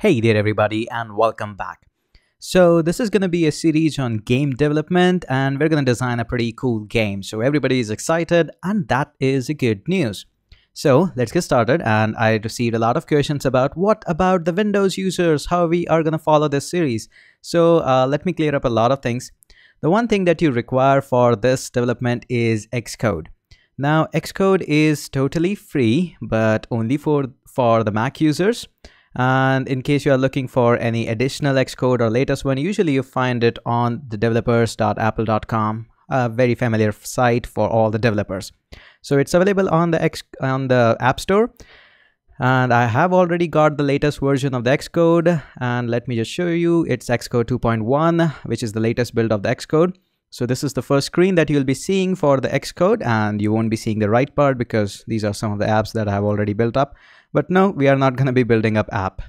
Hey there everybody and welcome back. So this is going to be a series on game development and we're going to design a pretty cool game. So everybody is excited and that is a good news. So let's get started and I received a lot of questions about what about the Windows users, how we are going to follow this series. So uh, let me clear up a lot of things. The one thing that you require for this development is Xcode. Now Xcode is totally free but only for, for the Mac users. And in case you are looking for any additional Xcode or latest one, usually you find it on the developers.apple.com, a very familiar site for all the developers. So it's available on the X on the App Store. And I have already got the latest version of the Xcode. And let me just show you, it's Xcode 2.1, which is the latest build of the Xcode. So this is the first screen that you'll be seeing for the Xcode and you won't be seeing the right part because these are some of the apps that I have already built up. But no, we are not going to be building up app.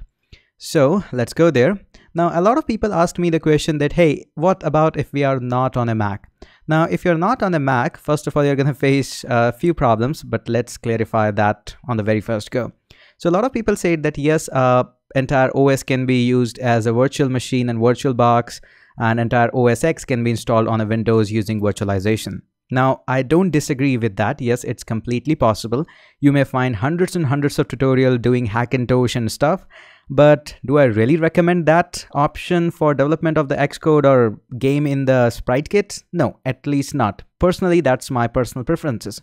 So let's go there. Now, a lot of people asked me the question that, hey, what about if we are not on a Mac? Now, if you're not on a Mac, first of all, you're going to face a few problems, but let's clarify that on the very first go. So a lot of people say that yes, uh, entire OS can be used as a virtual machine and VirtualBox, and entire OS X can be installed on a Windows using virtualization. Now, I don't disagree with that. Yes, it's completely possible. You may find hundreds and hundreds of tutorial doing Hackintosh and stuff, but do I really recommend that option for development of the Xcode or game in the sprite kit? No, at least not. Personally, that's my personal preferences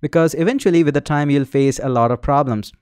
because eventually with the time you'll face a lot of problems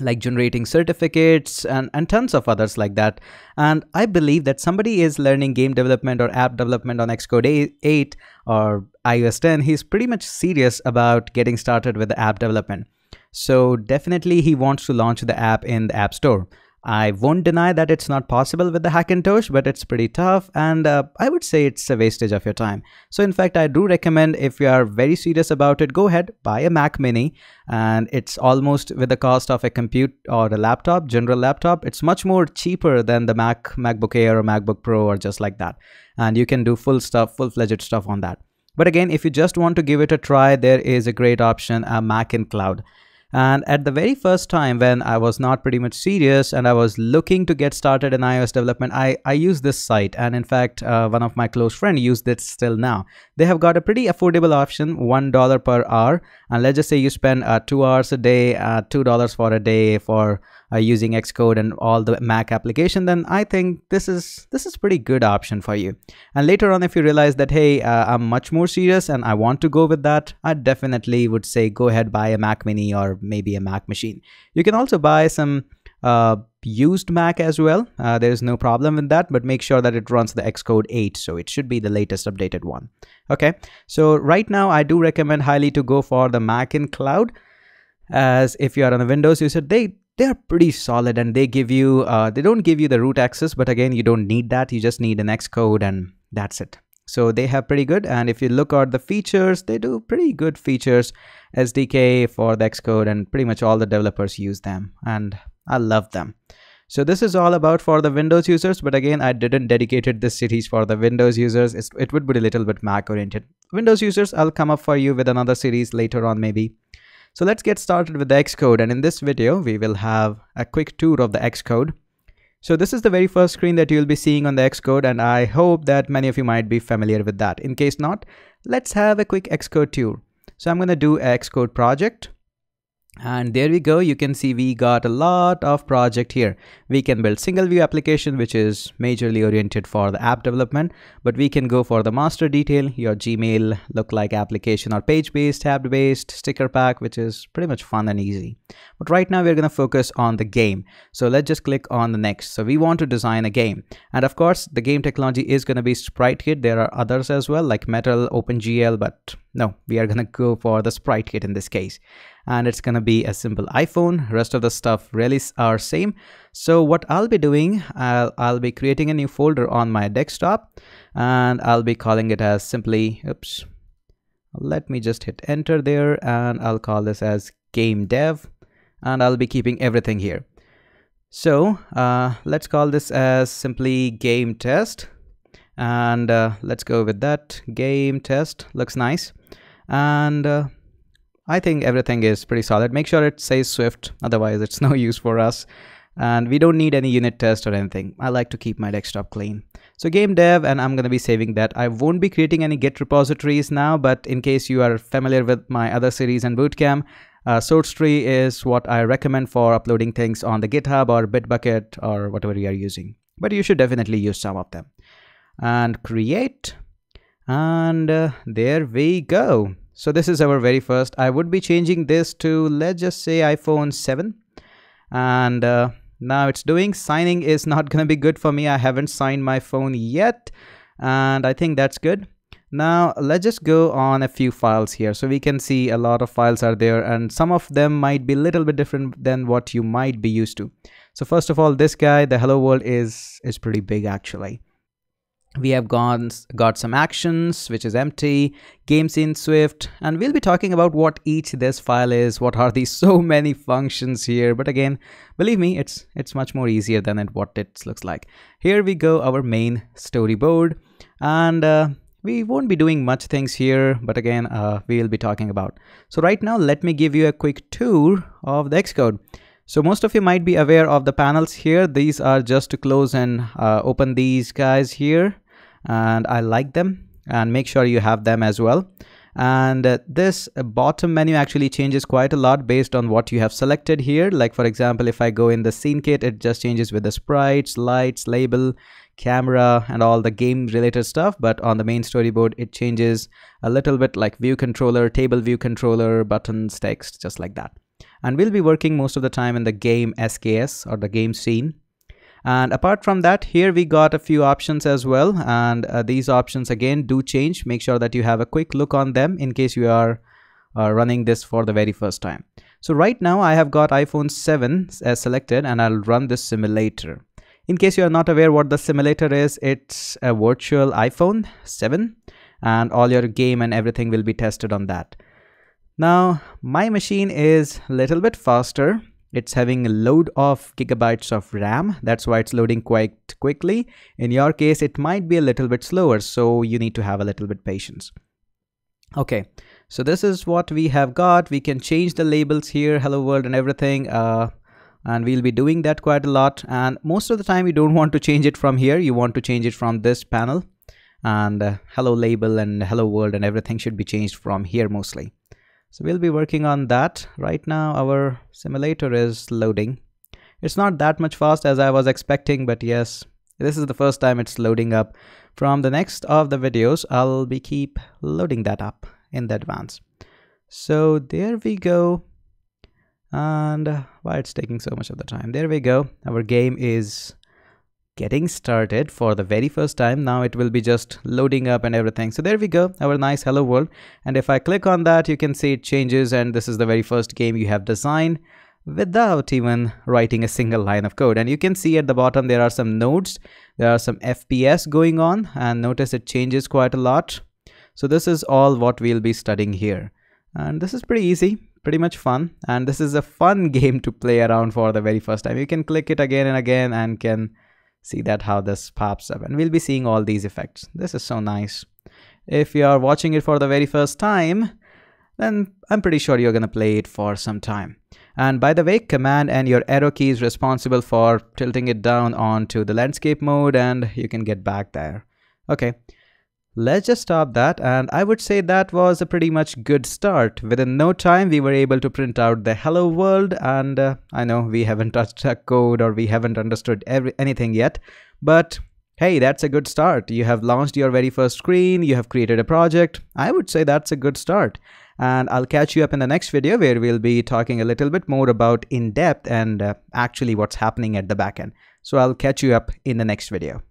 like generating certificates and, and tons of others like that. And I believe that somebody is learning game development or app development on Xcode 8 or iOS 10, he's pretty much serious about getting started with the app development. So definitely he wants to launch the app in the App Store. I won't deny that it's not possible with the Hackintosh, but it's pretty tough and uh, I would say it's a wastage of your time. So in fact, I do recommend if you are very serious about it, go ahead, buy a Mac Mini and it's almost with the cost of a compute or a laptop, general laptop, it's much more cheaper than the Mac, MacBook Air or MacBook Pro or just like that. And you can do full stuff, full-fledged stuff on that. But again, if you just want to give it a try, there is a great option, a Mac in Cloud. And at the very first time when I was not pretty much serious and I was looking to get started in iOS development, I, I used this site. And in fact, uh, one of my close friends used it still now. They have got a pretty affordable option, $1 per hour. And let's just say you spend uh, two hours a day, uh, $2 for a day for uh, using Xcode and all the Mac application, then I think this is this is pretty good option for you. And later on, if you realize that, hey, uh, I'm much more serious and I want to go with that, I definitely would say go ahead, buy a Mac mini or maybe a Mac machine. You can also buy some uh, used Mac as well. Uh, there's no problem with that, but make sure that it runs the Xcode 8. So it should be the latest updated one. Okay. So right now I do recommend highly to go for the Mac in cloud as if you are on a Windows user, they they are pretty solid and they give you uh, they don't give you the root access but again you don't need that. You just need an xcode and that's it. So they have pretty good. And if you look at the features they do pretty good features sdk for the xcode and pretty much all the developers use them and i love them. So this is all about for the windows users but again i didn't dedicated this series for the windows users. It's, it would be a little bit mac oriented windows users i'll come up for you with another series later on maybe so let's get started with the Xcode and in this video we will have a quick tour of the Xcode. So this is the very first screen that you'll be seeing on the Xcode and I hope that many of you might be familiar with that. In case not, let's have a quick Xcode tour. So I'm going to do Xcode project and there we go. You can see we got a lot of project here. We can build single view application which is majorly oriented for the app development but we can go for the master detail. Your gmail look like application or page based tab based sticker pack which is pretty much fun and easy. But right now we're going to focus on the game. So let's just click on the next. So we want to design a game. And of course the game technology is going to be sprite kit. There are others as well like metal opengl but no we are going to go for the sprite kit in this case and it's to be a simple iphone. Rest of the stuff really are same. So what i'll be doing I'll, I'll be creating a new folder on my desktop and i'll be calling it as simply oops let me just hit enter there and i'll call this as game dev and i'll be keeping everything here. So uh, let's call this as simply game test and uh, let's go with that. Game test looks nice. And uh, I think everything is pretty solid. Make sure it says Swift, otherwise it's no use for us. and we don't need any unit test or anything. I like to keep my desktop clean. So game dev and I'm going to be saving that. I won't be creating any git repositories now, but in case you are familiar with my other series and bootcamp, uh, source tree is what I recommend for uploading things on the GitHub or Bitbucket or whatever you are using. But you should definitely use some of them. And create. And uh, there we go. So this is our very first. I would be changing this to, let's just say iPhone 7. And uh, now it's doing. Signing is not going to be good for me. I haven't signed my phone yet. And i think that's good. Now let's just go on a few files here so we can see a lot of files are there. And some of them might be a little bit different than what you might be used to. So first of all this guy the hello world is is pretty big actually we have gone got some actions which is empty games in swift and we'll be talking about what each this file is what are these so many functions here. But again believe me it's it's much more easier than it what it looks like. Here we go our main storyboard and uh, we won't be doing much things here but again uh, we'll be talking about. So right now let me give you a quick tour of the xcode so most of you might be aware of the panels here. These are just to close and uh, open these guys here. And I like them and make sure you have them as well. And uh, this bottom menu actually changes quite a lot based on what you have selected here. Like for example, if I go in the scene kit, it just changes with the sprites, lights, label, camera and all the game related stuff but on the main storyboard it changes a little bit like view controller table view controller buttons text just like that and we'll be working most of the time in the game SKS or the game scene. And apart from that, here we got a few options as well. And uh, these options again do change. Make sure that you have a quick look on them in case you are uh, running this for the very first time. So right now I have got iPhone 7 as selected and I'll run this simulator. In case you are not aware what the simulator is, it's a virtual iPhone 7 and all your game and everything will be tested on that. Now my machine is a little bit faster. It's having a load of gigabytes of RAM. That's why it's loading quite quickly. In your case, it might be a little bit slower. So you need to have a little bit patience. Okay, so this is what we have got. We can change the labels here, hello world and everything. Uh, and we'll be doing that quite a lot. And most of the time you don't want to change it from here. You want to change it from this panel and uh, hello label and hello world and everything should be changed from here mostly. So we'll be working on that. Right now our simulator is loading. It's not that much fast as I was expecting, but yes, this is the first time it's loading up. From the next of the videos, I'll be keep loading that up in the advance. So there we go. And uh, why it's taking so much of the time. There we go. Our game is getting started for the very first time. Now it will be just loading up and everything. So there we go, our nice hello world. And if I click on that, you can see it changes and this is the very first game you have designed without even writing a single line of code. And you can see at the bottom there are some nodes, there are some FPS going on and notice it changes quite a lot. So this is all what we'll be studying here. And this is pretty easy, pretty much fun. And this is a fun game to play around for the very first time. You can click it again and again and can see that how this pops up. And we'll be seeing all these effects. This is so nice. If you are watching it for the very first time then I'm pretty sure you're gonna play it for some time. And by the way command and your arrow key is responsible for tilting it down onto the landscape mode and you can get back there. Okay Let's just stop that and I would say that was a pretty much good start. Within no time we were able to print out the hello world and uh, I know we haven't touched a code or we haven't understood every, anything yet but hey that's a good start. You have launched your very first screen, you have created a project. I would say that's a good start and I'll catch you up in the next video where we'll be talking a little bit more about in depth and uh, actually what's happening at the backend. So I'll catch you up in the next video.